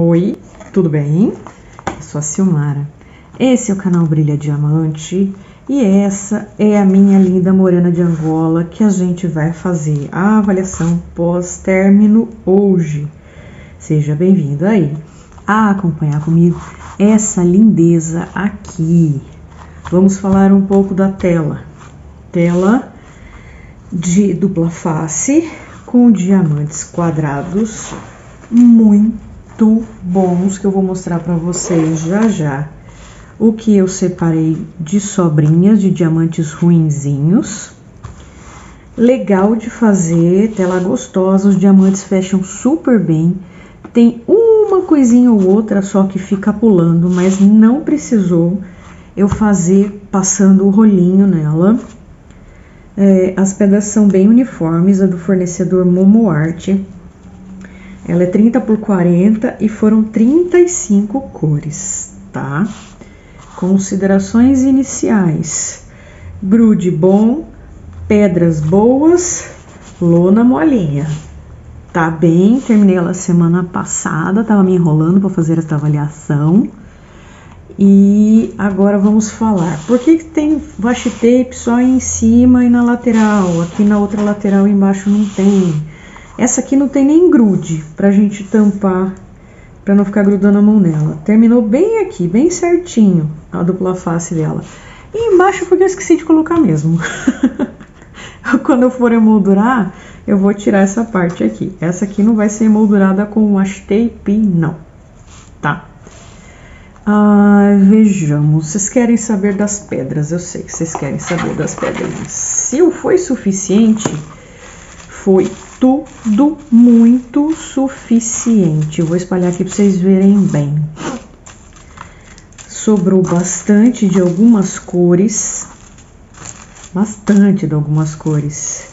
Oi, tudo bem? Eu sou a Silmara. Esse é o canal Brilha Diamante e essa é a minha linda morena de Angola que a gente vai fazer a avaliação pós-término hoje. Seja bem-vindo aí a acompanhar comigo essa lindeza aqui. Vamos falar um pouco da tela. Tela de dupla face com diamantes quadrados muito bons que eu vou mostrar para vocês já já. O que eu separei de sobrinhas de diamantes ruinzinhos. Legal de fazer, tela gostosa, os diamantes fecham super bem. Tem uma coisinha ou outra só que fica pulando, mas não precisou eu fazer passando o rolinho nela. É, as pedras são bem uniformes, a do fornecedor Momo Art. Ela é 30 por 40 e foram 35 cores, tá? Considerações iniciais: grude bom, pedras boas, lona molinha. Tá bem, terminei ela semana passada, tava me enrolando para fazer essa avaliação. E agora vamos falar. Por que, que tem washi tape só em cima e na lateral? Aqui na outra lateral embaixo não tem. Essa aqui não tem nem grude pra gente tampar, pra não ficar grudando a mão nela. Terminou bem aqui, bem certinho a dupla face dela. E embaixo porque eu esqueci de colocar mesmo. Quando eu for emoldurar, eu vou tirar essa parte aqui. Essa aqui não vai ser emoldurada com washi tape, não. Tá? Ah, vejamos, vocês querem saber das pedras, eu sei que vocês querem saber das pedras. Se foi suficiente, foi tudo muito suficiente. Eu vou espalhar aqui para vocês verem bem. Sobrou bastante de algumas cores, bastante de algumas cores,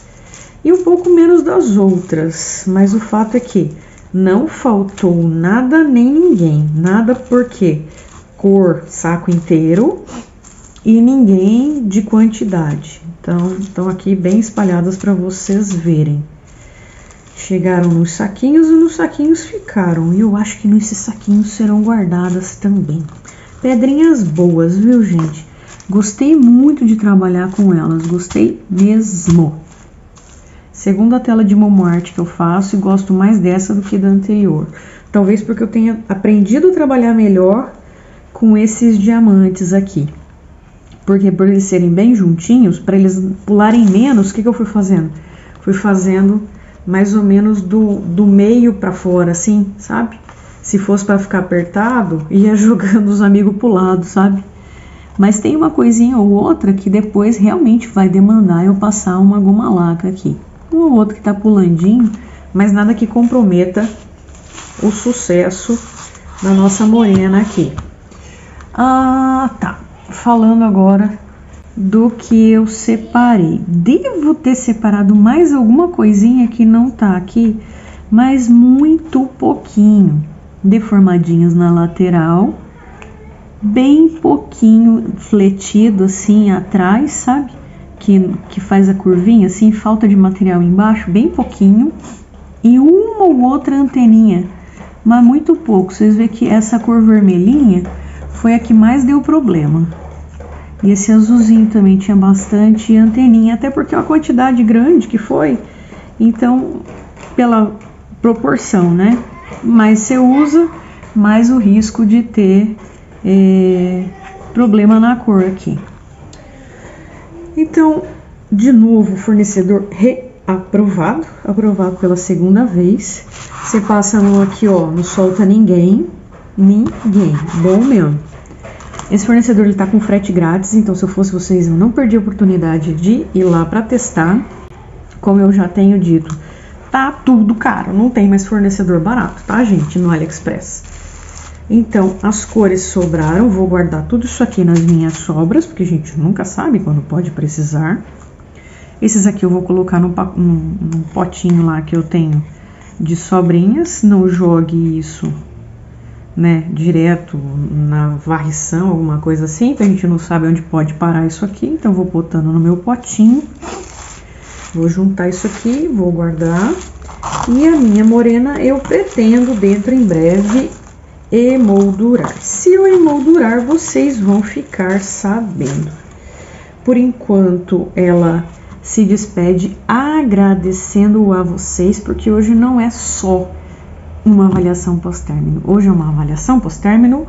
e um pouco menos das outras, mas o fato é que não faltou nada nem ninguém, nada porque cor saco inteiro e ninguém de quantidade. Então, estão aqui bem espalhadas para vocês verem. Chegaram nos saquinhos e nos saquinhos ficaram. E eu acho que nesses saquinhos serão guardadas também. Pedrinhas boas, viu, gente? Gostei muito de trabalhar com elas, gostei mesmo. Segunda tela de Momart que eu faço e gosto mais dessa do que da anterior. Talvez porque eu tenha aprendido a trabalhar melhor com esses diamantes aqui. Porque por eles serem bem juntinhos, para eles pularem menos, o que, que eu fui fazendo? Fui fazendo mais ou menos do, do meio para fora, assim, sabe? Se fosse para ficar apertado, ia jogando os amigos pro lado, sabe? Mas tem uma coisinha ou outra que depois realmente vai demandar eu passar uma goma laca aqui. Um ou outro que tá pulandinho, mas nada que comprometa o sucesso da nossa morena aqui. Ah, tá. Falando agora do que eu separei. Devo ter separado mais alguma coisinha que não tá aqui, mas muito pouquinho. Deformadinhos na lateral, bem pouquinho fletido assim atrás, sabe? Que, que faz a curvinha, assim, falta de material embaixo, bem pouquinho. E uma ou outra anteninha, mas muito pouco. Vocês veem que essa cor vermelhinha foi a que mais deu problema. E esse azulzinho também tinha bastante anteninha, até porque é uma quantidade grande que foi, então, pela proporção, né? Mais você usa, mais o risco de ter é, problema na cor aqui. Então, de novo, fornecedor reaprovado, aprovado pela segunda vez. Você passa a mão aqui, ó, não solta ninguém, Ninguém. Bom mesmo. Esse fornecedor ele tá com frete grátis, então se eu fosse vocês, eu não perdi a oportunidade de ir lá para testar. Como eu já tenho dito, tá tudo caro, não tem mais fornecedor barato, tá, gente, no AliExpress. Então, as cores sobraram, vou guardar tudo isso aqui nas minhas sobras, porque a gente nunca sabe quando pode precisar. Esses aqui eu vou colocar num, num, num potinho lá que eu tenho de sobrinhas, não jogue isso né, direto na varrição, alguma coisa assim, então a gente não sabe onde pode parar isso aqui, então vou botando no meu potinho, vou juntar isso aqui, vou guardar, e a minha morena eu pretendo dentro em breve emoldurar. Se eu emoldurar, vocês vão ficar sabendo. Por enquanto, ela se despede agradecendo a vocês, porque hoje não é só uma avaliação pós-término, hoje é uma avaliação pós-término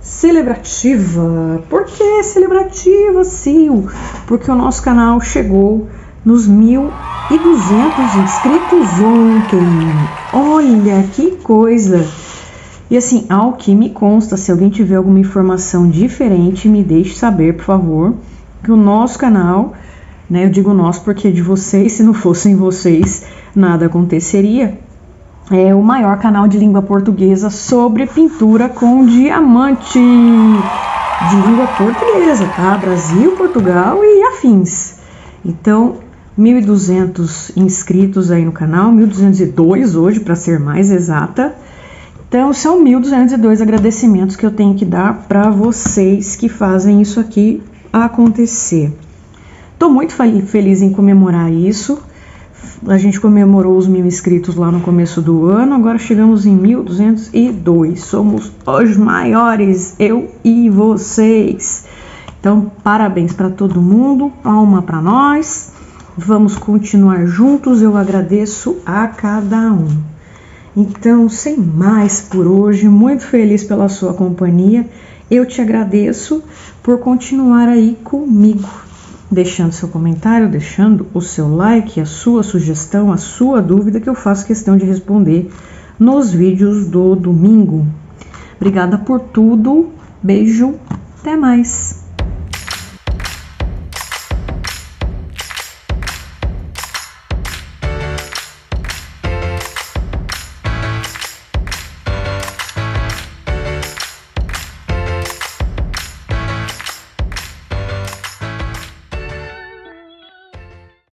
celebrativa. Por que celebrativa, Sil? Porque o nosso canal chegou nos 1.200 inscritos ontem. Olha que coisa! E assim, ao que me consta, se alguém tiver alguma informação diferente, me deixe saber, por favor, que o nosso canal, né, eu digo nosso porque é de vocês, se não fossem vocês, nada aconteceria é o maior canal de língua portuguesa sobre pintura com diamante de língua portuguesa, tá? Brasil, Portugal e afins. Então, 1.200 inscritos aí no canal, 1.202 hoje, para ser mais exata. Então, são 1.202 agradecimentos que eu tenho que dar para vocês que fazem isso aqui acontecer. Estou muito feliz em comemorar isso. A gente comemorou os mil inscritos lá no começo do ano, agora chegamos em 1202. Somos os maiores, eu e vocês. Então, parabéns para todo mundo, palma para nós. Vamos continuar juntos, eu agradeço a cada um. Então, sem mais por hoje, muito feliz pela sua companhia. Eu te agradeço por continuar aí comigo deixando seu comentário, deixando o seu like, a sua sugestão, a sua dúvida que eu faço questão de responder nos vídeos do domingo. Obrigada por tudo, beijo, até mais!